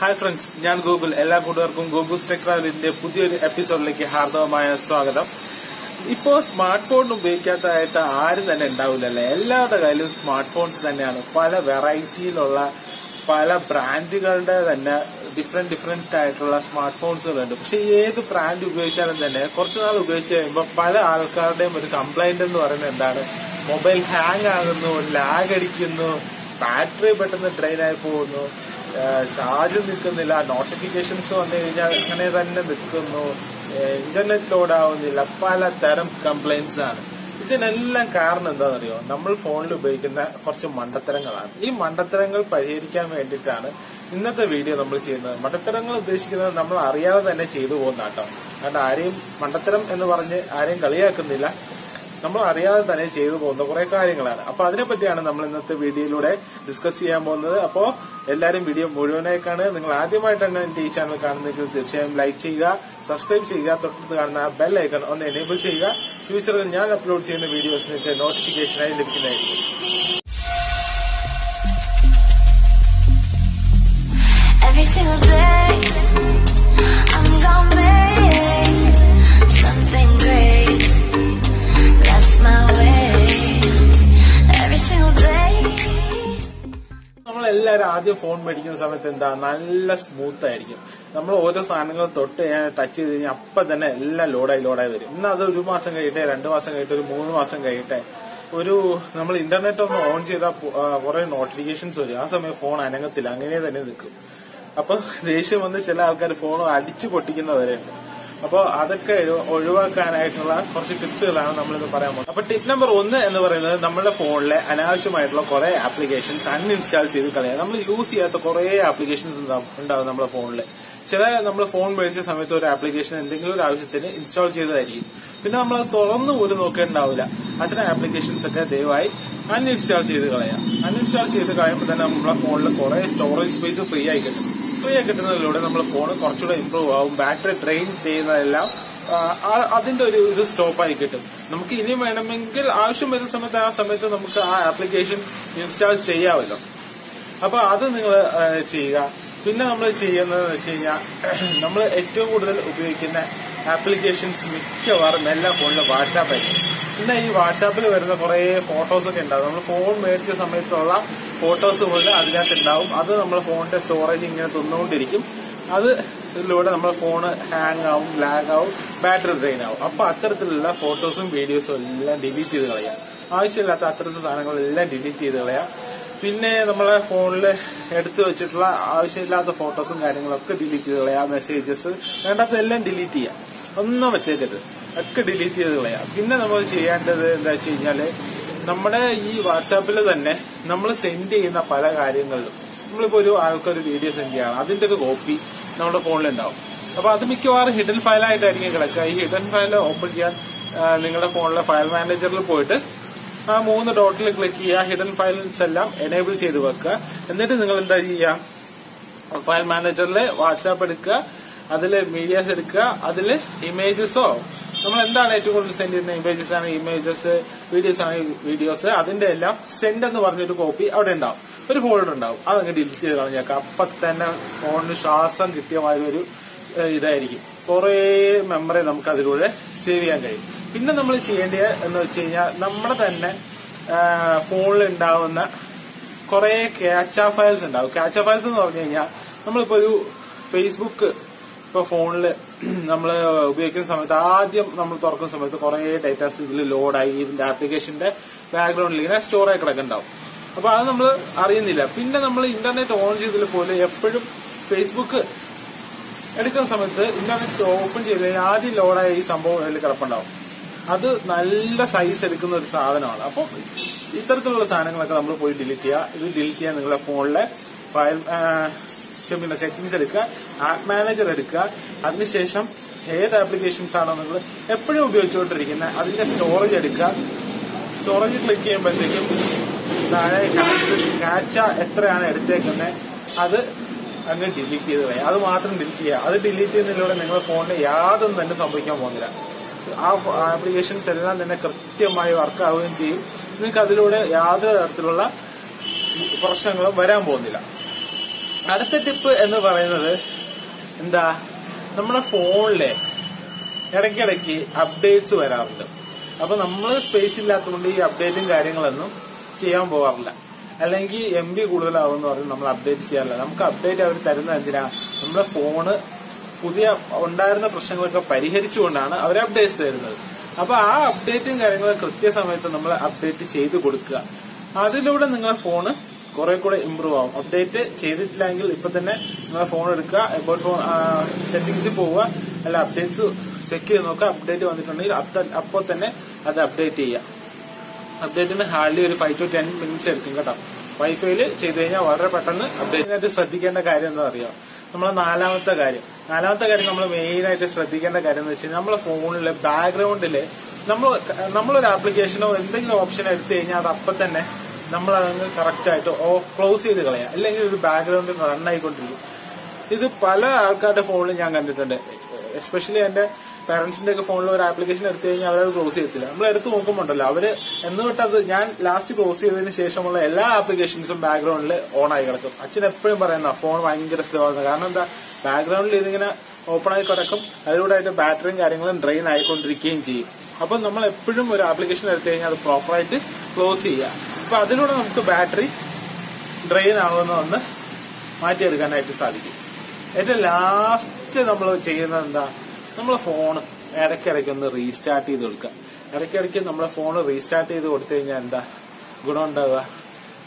Hi friends ഞാൻ Google. എല്ലാ കൂട്ടുകാർക്കും ഗൂഗിൾ ടെക്നോളജിന്റെ പുതിയൊരു എപ്പിസോഡിലേക്ക് ഹാർദവമായ സ്വാഗതം. ഇപ്പോ സ്മാർട്ട് ഫോൺ ഉപയോഗിക്കാത്തതായിട്ട് ആരും തന്നെ ഉണ്ടാവില്ലല്ലേ? എല്ലാവരുടെ കയ്യിലും സ്മാർട്ട് ഫോൺസ് തന്നെയാണ്. പല വെറൈറ്റിയിലുള്ള പല ബ്രാൻഡുകളുടെ തന്നെ ഡിഫറെന്റ് ഡിഫറെന്റ് ആയിട്ടുള്ള സ്മാർട്ട് ഫോൺസുകളുണ്ട് പക്ഷെ ഏത് ബ്രാൻഡ് ഉപയോഗിച്ചാലും തന്നെ കുറച്ചു നാൾ ഉപയോഗിച്ച് കഴിയുമ്പോൾ പല ആൾക്കാരുടെയും ഒരു കംപ്ലൈന്റ് എന്ന് പറയുന്നത് എന്താണ്? മൊബൈൽ ഹാങ് ആകുന്നു ലാഗ് അടിക്കുന്നു ബാറ്ററി പെട്ടെന്ന് ഡ്രെയിൻ ആയി പോകുന്നു. ചാർജ് നിൽക്കുന്നില്ല നോട്ടിഫിക്കേഷൻസ് വന്നു കഴിഞ്ഞാൽ അങ്ങനെ തന്നെ നിൽക്കുന്നു. ഇന്റർനെറ്റ് ലോഡ് ആവുന്നില്ല പലതരം കംപ്ലൈൻസ് ആണ്. ഇതിനെല്ലാം കാരണം എന്താണെന്നറിയോ? നമ്മൾ ഫോണിൽ ഉപയോഗിക്കുന്ന കുറച്ച് മണ്ടത്തരങ്ങളാണ്. ഈ മണ്ടത്തരങ്ങൾ പരിഹരിക്കാൻ വേണ്ടിയിട്ടാണ് ഇന്നത്തെ വീഡിയോ നമ്മൾ ചെയ്യുന്നത്. മണ്ടത്തരങ്ങൾ ഉദ്ദേശിക്കുന്നത് നമ്മൾ അറിയാതെ തന്നെ ചെയ്തു പോകുന്ന കേട്ടോ കാരണം ആരെയും മണ്ടത്തരം എന്ന് പറഞ്ഞ് ആരെയും കളിയാക്കുന്നില്ല. നമ്മൾ അറിയാതെ തന്നെ ചെയ്തു പോകുന്ന കുറെ കാര്യങ്ങളാണ്. അപ്പൊ അതിനെ പറ്റിയാണ് നമ്മൾ ഇന്നത്തെ വീഡിയോയിലൂടെ ഡിസ്കസ് ചെയ്യാൻ പോകുന്നത്. അപ്പോ എല്ലാവരും വീഡിയോ മുഴുവനായി കാണുക നിങ്ങൾ ആദ്യമായിട്ടാണ് എന്റെ ഈ ചാനൽ കാണുന്നെങ്കിൽ തീർച്ചയായും ലൈക്ക് ചെയ്യുക സബ്സ്ക്രൈബ് ചെയ്യുക തൊട്ടടുത്ത് കാണുന്ന ബെൽ ഐക്കൺ ഒന്ന് എനേബിൾ ചെയ്യുക. ഫ്യൂച്ചറിൽ ഞാൻ അപ്ലോഡ് ചെയ്യുന്ന വീഡിയോസ് നിങ്ങൾക്ക് നോട്ടിഫിക്കേഷനായി ലഭിക്കുന്നതായിരിക്കും. Every single day, ആദ്യം ഫോൺ മേടിക്കുന്ന സമയത്ത് എന്താ നല്ല സ്മൂത്ത് ആയിരിക്കും. നമ്മൾ ഓരോ സാധനങ്ങൾ തൊട്ട് ടച്ച് ചെയ്ത് കഴിഞ്ഞാൽ അപ്പം തന്നെ എല്ലാം ലോഡായി ലോഡായി വരും. ഇന്ന് അത് ഒരു മാസം കഴിയട്ടെ രണ്ട് മാസം കഴിയട്ടെ ഒരു മൂന്ന് മാസം കഴിയട്ടെ. ഒരു നമ്മൾ ഇന്റർനെറ്റ് ഒന്ന് ഓൺ ചെയ്താൽ കുറെ നോട്ടിഫിക്കേഷൻസ് വരും. ആ സമയം ഫോൺ അനങ്ങത്തില്ല അങ്ങനെ തന്നെ നിൽക്കും. അപ്പൊ ദേഷ്യം വന്ന് ചില ആൾക്കാർ ഫോൺ അടിച്ചു പൊട്ടിക്കുന്നവരുണ്ട് അപ്പോൾ അതൊക്കെ ഒഴി- ഒഴിവാക്കാനായിട്ടുള്ള കുറച്ച് ടിപ്സുകളാണ് നമ്മളിത് പറയാൻ പോകുന്നത്. അപ്പൊ ടിപ്പ് നമ്പർ ഒന്ന് എന്ന് പറയുന്നത് നമ്മുടെ ഫോണിലെ അനാവശ്യമായിട്ടുള്ള കുറെ ആപ്ലിക്കേഷൻസ് അൺഇൻസ്റ്റാൾ ചെയ്ത് കളയാം നമ്മൾ യൂസ് ചെയ്യാത്ത കുറെ ആപ്ലിക്കേഷൻസ് ഉണ്ടാവും നമ്മുടെ ഫോണിൽ ചില നമ്മൾ ഫോൺ മേടിച്ച സമയത്ത് ഒരു ആപ്ലിക്കേഷൻ എന്തെങ്കിലും ഒരു ആവശ്യത്തിന് ഇൻസ്റ്റാൾ ചെയ്തതായിരിക്കും. പിന്നെ നമ്മൾ അത് തുറന്നു പോലും നോക്കേണ്ടാവില്ല. അത്തരം ആപ്ലിക്കേഷൻസ് ഒക്കെ ദയവായി അൺഇൻസ്റ്റാൾ ചെയ്ത് കളയാം. അൺഇൻസ്റ്റാൾ ചെയ്ത് കളയുമ്പോൾ തന്നെ നമ്മുടെ ഫോണിൽ കുറെ സ്റ്റോറേജ് സ്പേസ് ഫ്രീ ആയി കിട്ടും. ഫ്രീ കിട്ടുന്നതിലൂടെ നമ്മൾ ഫോൺ കുറച്ചുകൂടെ ഇമ്പ്രൂവ് ആവും. ബാറ്ററി ഡ്രെയിൻ ചെയ്യുന്നതെല്ലാം അതിന്റെ ഒരു ഇത് സ്റ്റോപ്പായി കിട്ടും. നമുക്ക് ഇനി വേണമെങ്കിൽ ആവശ്യം വരുന്ന സമയത്ത് ആ സമയത്ത് നമുക്ക് ആ ആപ്ലിക്കേഷൻ ഇൻസ്റ്റാൾ ചെയ്യാമല്ലോ. അപ്പൊ അത് നിങ്ങൾ ചെയ്യുക. പിന്നെ നമ്മൾ ചെയ്യുന്നത് വെച്ച് കഴിഞ്ഞാൽ നമ്മൾ ഏറ്റവും കൂടുതൽ ഉപയോഗിക്കുന്ന ആപ്ലിക്കേഷൻസ് മിക്കവാറും എല്ലാ ഫോണിലും വാട്സാപ്പ് ആയിരിക്കും. പിന്നെ ഈ വാട്സാപ്പിൽ വരുന്ന കുറെ ഫോട്ടോസ് ഒക്കെ ഉണ്ടാവും. നമ്മൾ ഫോൺ മേടിച്ച സമയത്തുള്ള ഫോട്ടോസ് മുതൽ അതിനകത്ത് ഉണ്ടാവും അത് നമ്മുടെ ഫോണിന്റെ സ്റ്റോറേജ് ഇങ്ങനെ തിന്നുകൊണ്ടിരിക്കും. അത് ഇതിലൂടെ നമ്മുടെ ഫോണ് ഹാങ് ആവും ലാഗ് ആവും ബാറ്ററി ഡ്രെയിൻ ആവും. അപ്പൊ അത്തരത്തിലുള്ള ഫോട്ടോസും വീഡിയോസും എല്ലാം ഡിലീറ്റ് ചെയ്ത് കളയാം. ആവശ്യമില്ലാത്ത അത്തരത്തിൽ സാധനങ്ങളെല്ലാം ഡിലീറ്റ് ചെയ്ത് കളയാം. പിന്നെ നമ്മളെ ഫോണിൽ എടുത്തു വെച്ചിട്ടുള്ള ആവശ്യമില്ലാത്ത ഫോട്ടോസും കാര്യങ്ങളൊക്കെ ഡിലീറ്റ് ചെയ്ത് കളയാം. മെസ്സേജസ് വേണ്ടാത്തതെല്ലാം ഡിലീറ്റ് ചെയ്യാം. ഒന്നും വെച്ചേക്കരുത്. ഒക്കെ ഡിലീറ്റ് ചെയ്ത് കളയാം പിന്നെ നമ്മൾ ചെയ്യേണ്ടത് എന്താ വെച്ച് കഴിഞ്ഞാൽ നമ്മുടെ ഈ വാട്സാപ്പിൽ തന്നെ നമ്മൾ സെൻഡ് ചെയ്യുന്ന പല കാര്യങ്ങളിലും. നമ്മളിപ്പോ ഒരു ആൾക്കൊരു വീഡിയോ സെൻഡ് ചെയ്യണം അതിന്റെ ഒരു കോപ്പി നമ്മുടെ ഫോണിൽ ഉണ്ടാവും അപ്പൊ അത് മിക്കവാറും ഹിഡൻ ഫയലായിട്ടായിരിക്കും കിടക്കുക. ഈ ഹിഡൻ ഫയൽ ഓപ്പൺ ചെയ്യാൻ നിങ്ങളുടെ ഫോണിലെ ഫയൽ മാനേജറിൽ പോയിട്ട് ആ മൂന്ന് ഡോട്ടിൽ ക്ലിക്ക് ചെയ്യുക. ഹിഡൻ ഫയൽസ് എല്ലാം എനേബിൾ ചെയ്ത് വെക്കുക. എന്നിട്ട് നിങ്ങൾ എന്താ ചെയ്യുക? ഫയൽ മാനേജറിൽ വാട്സാപ്പ് എടുക്കുക. അതിൽ മീഡിയാസ് എടുക്കുക. അതിൽ ഇമേജസോ നമ്മൾ എന്താണ് ഏറ്റവും കൂടുതൽ സെൻഡ് ചെയ്യുന്ന ഇമേജസ് ആണ് ഇമേജസ് വീഡിയോസ് ആണ് വീഡിയോസ് അതിന്റെ എല്ലാം സെൻഡ് എന്ന് പറഞ്ഞൊരു കോപ്പി അവിടെ ഉണ്ടാവും. ഒരു ഫോൾഡർ ഉണ്ടാവും. അതങ്ങ് ഡിലീറ്റ് ചെയ്ത് കളഞ്ഞേക്കാം. അപ്പൊ തന്നെ ഫോണിന് ശ്വാസം കിട്ടിയ ഒരു ഇതായിരിക്കും. കുറേ മെമ്മറി നമുക്ക് അതിലൂടെ സേവ് ചെയ്യാൻ കഴിയും. പിന്നെ നമ്മൾ ചെയ്യേണ്ടത് എന്ന് വെച്ച് കഴിഞ്ഞാൽ നമ്മുടെ തന്നെ ഫോണിൽ ഉണ്ടാവുന്ന കുറെ ക്യാച്ച ഫയൽസ് ഉണ്ടാവും. ക്യാച്ച ഫയൽസ് എന്ന് പറഞ്ഞു കഴിഞ്ഞാൽ നമ്മളിപ്പോ ഒരു ഫേസ്ബുക്ക് ഇപ്പൊ ഫോണിൽ നമ്മൾ ഉപയോഗിക്കുന്ന സമയത്ത് ആദ്യം നമ്മൾ തുറക്കുന്ന സമയത്ത് കുറെ ഡേറ്റാസ് ഇതിൽ ലോഡായി ഇതിന്റെ ആപ്ലിക്കേഷന്റെ ബാക്ക്ഗ്രൗണ്ടിൽ ഇങ്ങനെ സ്റ്റോർ ആയി കിടക്കുന്നുണ്ടാവും. അപ്പൊ അത് നമ്മൾ അറിയുന്നില്ല. പിന്നെ നമ്മൾ ഇന്റർനെറ്റ് ഓൺ ചെയ്തതിൽ പോലെ എപ്പോഴും ഫേസ്ബുക്ക് എടുക്കുന്ന സമയത്ത് ഇന്റർനെറ്റ് ഓപ്പൺ ചെയ്ത് കഴിഞ്ഞാൽ ആദ്യം ലോഡായ ഈ സംഭവം അതിൽ കിടപ്പുണ്ടാവും. അത് നല്ല സൈസ് എടുക്കുന്ന ഒരു സാധനമാണ്. അപ്പോൾ ഇത്തരത്തിലുള്ള സാധനങ്ങളൊക്കെ നമ്മൾ പോയി ഡിലീറ്റ് ചെയ്യുക. ഇത് ഡിലീറ്റ് ചെയ്യാൻ നിങ്ങളുടെ ഫോണിലെ ഫയൽ ക്ഷമിക്കുന്ന സെറ്റിംഗ്സ് എടുക്കുക. ആപ്പ് മാനേജർ എടുക്കുക. അതിനുശേഷം ഏത് ആപ്ലിക്കേഷൻസ് ആണോ നിങ്ങൾ എപ്പോഴും ഉപയോഗിച്ചുകൊണ്ടിരിക്കുന്നത് അതിന്റെ സ്റ്റോറേജ് എടുക്കുക. സ്റ്റോറേജ് ക്ലിക്ക് ചെയ്യുമ്പോഴത്തേക്കും കാച്ച എത്രയാണ് എടുത്തേക്കുന്നത്. അത് അങ്ങ് ഡിലീറ്റ് ചെയ്ത് പോയി അത് മാത്രം ഡിലീറ്റ് ചെയ്യുക. അത് ഡിലീറ്റ് ചെയ്യുന്നതിലൂടെ നിങ്ങളുടെ ഫോണിന് യാതൊന്നും തന്നെ സംഭവിക്കാൻ പോകുന്നില്ല. ആ ആപ്ലിക്കേഷൻസ് എല്ലാം തന്നെ കൃത്യമായി വർക്ക് ആവുകയും ചെയ്യും. നിങ്ങൾക്ക് അതിലൂടെ യാതൊരു തരത്തിലുള്ള പ്രശ്നങ്ങളും വരാൻ പോകുന്നില്ല. അടുത്ത ടിപ്പ് എന്ന് പറയുന്നത് എന്താ? നമ്മുടെ ഫോണിലെ ഇടയ്ക്കിടയ്ക്ക് അപ്ഡേറ്റ്സ് വരാറുണ്ട്. അപ്പൊ നമ്മൾ സ്പേസ് ഇല്ലാത്തതുകൊണ്ട് ഈ അപ്ഡേറ്റും കാര്യങ്ങളൊന്നും ചെയ്യാൻ പോകാറില്ല അല്ലെങ്കിൽ എം ബി കൂടുതലാവും എന്ന് പറഞ്ഞ് നമ്മൾ അപ്ഡേറ്റ് ചെയ്യാറില്ല. നമുക്ക് അപ്ഡേറ്റ് അവർ തരുന്നത് എന്തിനാ? നമ്മുടെ ഫോണ് പുതിയ ഉണ്ടായിരുന്ന പ്രശ്നങ്ങളൊക്കെ പരിഹരിച്ചുകൊണ്ടാണ് അവർ അപ്ഡേറ്റ്സ് തരുന്നത്. അപ്പൊ ആ അപ്ഡേറ്റും കാര്യങ്ങളും കൃത്യസമയത്ത് നമ്മൾ അപ്ഡേറ്റ് ചെയ്ത് കൊടുക്കുക. അതിലൂടെ നിങ്ങളുടെ ഫോണ് കുറെ കൂടെ ഇമ്പ്രൂവ് ആവും. അപ്ഡേറ്റ് ചെയ്തിട്ടില്ലെങ്കിൽ ഇപ്പൊ തന്നെ നിങ്ങളെ ഫോൺ എടുക്കുക എബൌട്ട് ഫോൺ സെറ്റിംഗ്സിൽ പോവുക അല്ല അപ്ഡേറ്റ്സ് ചെക്ക് ചെയ്ത് നോക്കുക അപ്ഡേറ്റ് വന്നിട്ടുണ്ടെങ്കിൽ അപ്പ- അപ്പോൾ തന്നെ അത് അപ്ഡേറ്റ് ചെയ്യുക. അപ്ഡേറ്റിന് ഹാർഡ്ലി ഒരു ഫൈവ് ടു ടെൻ മിനിറ്റ്സ് എടുക്കും കേട്ടോ. വൈഫൈയിൽ ചെയ്ത് കഴിഞ്ഞാൽ വളരെ പെട്ടെന്ന് അപ്ഡേറ്റിനായിട്ട് ശ്രദ്ധിക്കേണ്ട കാര്യം എന്താ അറിയാം? നമ്മളെ നാലാമത്തെ കാര്യം. നാലാമത്തെ കാര്യം നമ്മൾ മെയിൻ ആയിട്ട് ശ്രദ്ധിക്കേണ്ട കാര്യം എന്ന് വെച്ചാൽ നമ്മളെ ഫോണിലെ ബാക്ക്ഗ്രൗണ്ടിൽ നമ്മൾ നമ്മളൊരു ആപ്ലിക്കേഷനോ എന്തെങ്കിലും ഓപ്ഷൻ എടുത്തു കഴിഞ്ഞാൽ അത് അപ്പം തന്നെ നമ്മൾ അതങ്ങ് കറക്റ്റ് ആയിട്ട് ഓ ക്ലോസ് ചെയ്ത് കളയാം. അല്ലെങ്കിൽ ഒരു ബാക്ക്ഗ്രൗണ്ടിൽ റൺ ആയിക്കൊണ്ടിരിക്കും. ഇത് പല ആൾക്കാരുടെ ഫോണിൽ ഞാൻ കണ്ടിട്ടുണ്ട്. എസ്പെഷ്യലി എന്റെ പേരൻസിന്റെ ഒക്കെ ഫോണിൽ ഒരു ആപ്ലിക്കേഷൻ എടുത്തു കഴിഞ്ഞാൽ അവരത് ക്ലോസ് ചെയ്യത്തില്ല. നമ്മൾ എടുത്ത് നോക്കുമ്പോണ്ടല്ലോ അവർ എന്ന് തൊട്ടത് ഞാൻ ലാസ്റ്റ് ക്ലോസ് ചെയ്തതിന് ശേഷമുള്ള എല്ലാ ആപ്ലിക്കേഷൻസും ബാക്ക്ഗ്രൗണ്ടിൽ ഓൺ ആയി കിടക്കും. അച്ഛൻ എപ്പോഴും പറയുന്ന ഫോൺ ഭയങ്കര സ്ലോ ആണ്. കാരണം എന്താ ബാക്ക്ഗ്രൗണ്ടിൽ ഇതിങ്ങനെ ഓപ്പൺ ആയി കിടക്കും. അതിലൂടെ അതിന്റെ ബാറ്ററിയും കാര്യങ്ങളും ഡ്രെയിൻ ആയിക്കൊണ്ടിരിക്കുകയും ചെയ്യും. അപ്പം നമ്മൾ എപ്പോഴും ഒരു ആപ്ലിക്കേഷൻ എടുത്തു കഴിഞ്ഞാൽ അത് പ്രോപ്പറായിട്ട് ക്ലോസ് ചെയ്യുക. അപ്പൊ അതിലൂടെ നമുക്ക് ബാറ്ററി ഡ്രെയിൻ ആവുന്ന ഒന്ന് മാറ്റിയെടുക്കാനായിട്ട് സാധിക്കും. ഏറ്റവും ലാസ്റ്റ് നമ്മൾ ചെയ്യുന്നത് എന്താ? നമ്മളെ ഫോൺ ഇടയ്ക്കിടയ്ക്ക് ഒന്ന് റീസ്റ്റാർട്ട് ചെയ്ത് കൊടുക്കുക. ഇടയ്ക്കിടയ്ക്ക് നമ്മളെ ഫോൺ റീസ്റ്റാർട്ട് ചെയ്ത് കൊടുത്തു കഴിഞ്ഞാൽ എന്താ? ഗുണം ഉണ്ടാവുക.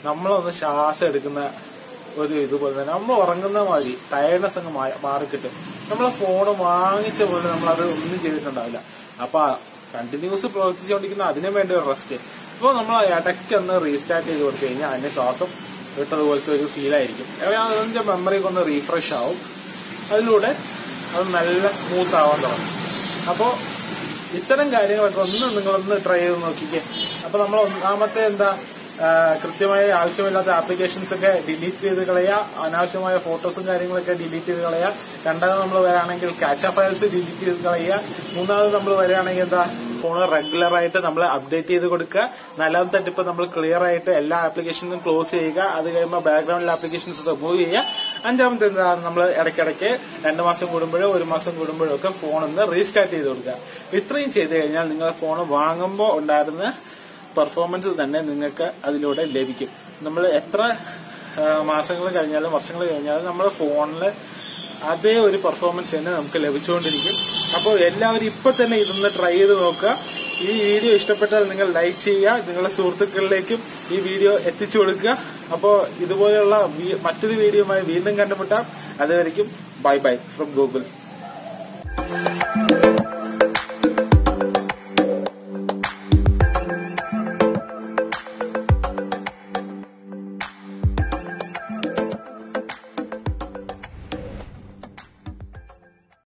നമ്മളൊന്ന് ശ്വാസം എടുക്കുന്ന ഒരു ഇതുപോലെ തന്നെ. നമ്മൾ ഉറങ്ങുന്ന മാതിരി ടയർനെസ് അങ്ങ് മാറി കിട്ടും നമ്മളെ ഫോൺ വാങ്ങിച്ച പോലെ നമ്മളത് ഒന്നും ചെയ്തിട്ടുണ്ടാവില്ല. അപ്പൊ കണ്ടിന്യൂസ് പ്രവർത്തിച്ചുകൊണ്ടിരിക്കുന്ന അതിനു വേണ്ടി ഒരു റെസ്റ്റ് അപ്പോൾ നമ്മൾ ഇടയ്ക്ക് ഒന്ന് റീസ്റ്റാർട്ട് ചെയ്ത് കൊടുത്തു കഴിഞ്ഞാൽ അതിന്റെ ശ്വാസം വിട്ടതുപോലത്തെ ഒരു ഫീൽ ആയിരിക്കും. അതിന്റെ മെമ്മറി ഒന്ന് റീഫ്രഷ് ആവും. അതിലൂടെ അത് നല്ല സ്മൂത്ത് ആവാൻ തുടങ്ങും. അപ്പോൾ ഇത്തരം കാര്യങ്ങളൊക്കെ ഒന്ന് നിങ്ങളൊന്ന് ട്രൈ ചെയ്ത് നോക്കിക്കേ. അപ്പൊ നമ്മൾ ഒന്നാമത്തെ എന്താ കൃത്യമായ ആവശ്യമില്ലാത്ത ആപ്ലിക്കേഷൻസ് ഒക്കെ ഡിലീറ്റ് ചെയ്ത് കളയുക അനാവശ്യമായ ഫോട്ടോസും കാര്യങ്ങളൊക്കെ ഡിലീറ്റ് ചെയ്ത് കളയുക രണ്ടാമത് നമ്മൾ വരാണെങ്കിൽ ക്യാച്ച് ഫയൽസ് ഡിലീറ്റ് ചെയ്ത് കളയുക മൂന്നാമത് നമ്മൾ വരികയാണെങ്കിൽ എന്താ ഫോൺ റെഗുലർ ആയിട്ട് നമ്മൾ അപ്ഡേറ്റ് ചെയ്ത് കൊടുക്കുക. നാലാമത്തെ ടിപ്പ് നമ്മൾ ക്ലിയർ ആയിട്ട് എല്ലാ ആപ്ലിക്കേഷനും ക്ലോസ് ചെയ്യുക. അത് കഴിയുമ്പോൾ ബാക്ക്ഗ്രൗണ്ടിലെ ആപ്ലിക്കേഷൻസ് റിമൂവ് ചെയ്യുക. അഞ്ചാമത്തെ എന്താണ് നമ്മൾ ഇടയ്ക്കിടയ്ക്ക് രണ്ട് മാസം കൂടുമ്പോഴോ ഒരു മാസം കൂടുമ്പോഴോ ഒക്കെ ഫോൺ ഒന്ന് റീസ്റ്റാർട്ട് ചെയ്ത് കൊടുക്കുക. ഇത്രയും ചെയ്ത് കഴിഞ്ഞാൽ നിങ്ങൾ ഫോൺ വാങ്ങുമ്പോൾ ഉണ്ടായിരുന്ന പെർഫോമൻസ് തന്നെ നിങ്ങൾക്ക് അതിലൂടെ ലഭിക്കും. നമ്മൾ എത്ര മാസങ്ങൾ കഴിഞ്ഞാലും വർഷങ്ങൾ കഴിഞ്ഞാലും നമ്മുടെ ഫോണിൽ അതേ ഒരു പെർഫോമൻസ് തന്നെ നമുക്ക് ലഭിച്ചുകൊണ്ടിരിക്കും. അപ്പോൾ എല്ലാവരും ഇപ്പൊ തന്നെ ഇതൊന്ന് ട്രൈ ചെയ്ത് നോക്കുക. ഈ വീഡിയോ ഇഷ്ടപ്പെട്ടാൽ നിങ്ങൾ ലൈക്ക് ചെയ്യുക. നിങ്ങളുടെ സുഹൃത്തുക്കളിലേക്കും ഈ വീഡിയോ എത്തിച്ചു കൊടുക്കുക. അപ്പോൾ ഇതുപോലെയുള്ള മറ്റൊരു വീഡിയോയുമായി വീണ്ടും കണ്ടുമുട്ടാം. അതുവരെയും ബൈ ബൈ ഫ്രം ഗൂഗിൾ